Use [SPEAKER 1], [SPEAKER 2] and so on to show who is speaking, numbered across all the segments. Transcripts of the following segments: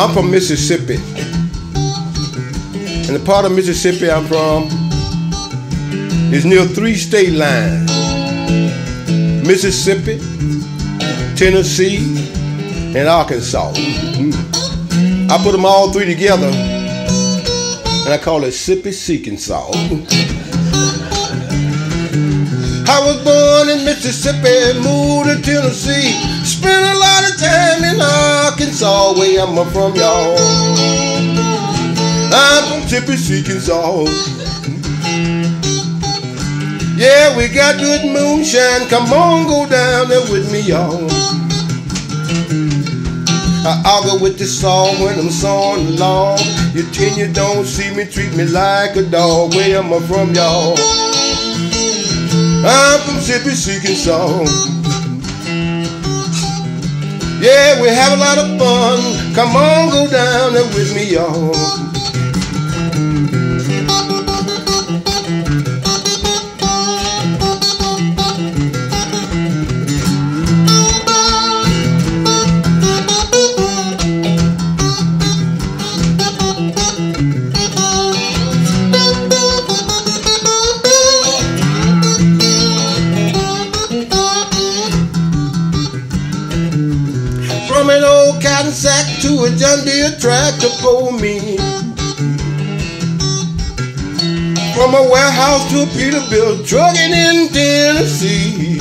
[SPEAKER 1] I'm from Mississippi. And the part of Mississippi I'm from is near three state lines. Mississippi, Tennessee, and Arkansas. I put them all three together and I call it SippiSeeKansas. I was born in Mississippi, moved to Tennessee, spent a I'm from, y'all. I'm from SippiSeeKansas. Yeah, we got good moonshine. Come on, go down there with me, y'all. I argue with the song when I'm sawing log. You tell you don't see me, treat me like a dog. Where am I from, y'all? I'm from SippiSeeKansas. Yeah, we have a lot of fun. Come on, go down there with me, y'all. To a John Deere tractor for me. From a warehouse to a Peterbilt trucking in Tennessee.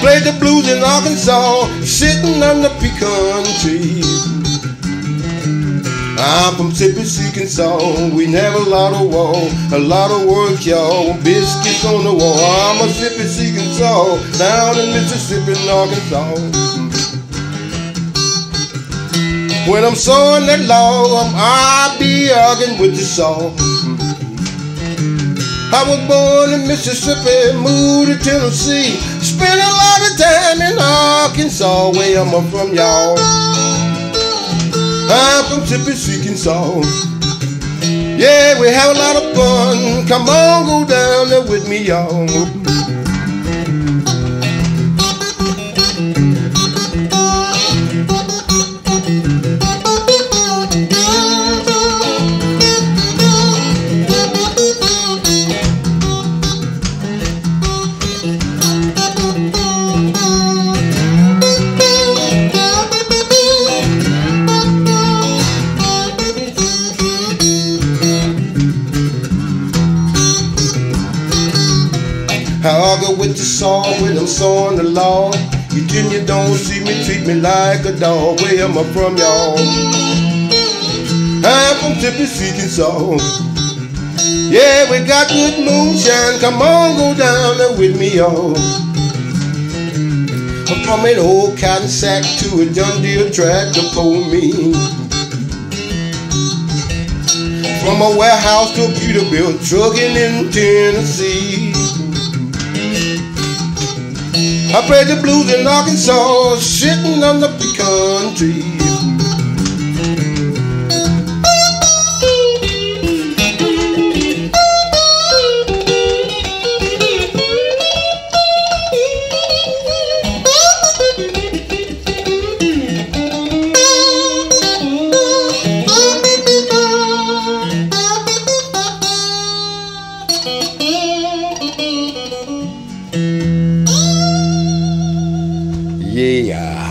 [SPEAKER 1] Played the blues in Arkansas, sitting under pecan trees. I'm from Mississippi song. We never a lot of war, a lot of work, y'all. Biscuits on the wall. I'm a Mississippi song down in Mississippi Arkansas. When I'm sawing that log, I'll be arguing with the saw. I was born in Mississippi, moved to Tennessee, spent a lot of time in Arkansas, where I'm from, y'all. I'm from seeking song. Yeah, we have a lot of fun. Come on, go down there with me, y'all. I argue with the saw when I'm sawing the law. You tell you don't see me, treat me like a dog. Where am I from, y'all? I'm from seeking song. Yeah, we got good moonshine. Come on, go down there with me, y'all. I'm from an old cotton sack to a John Deere tractor for me. From a warehouse to a Peterbilt trucking in Tennessee. I played the blues in Arkansas, sitting on the pecan Yeah.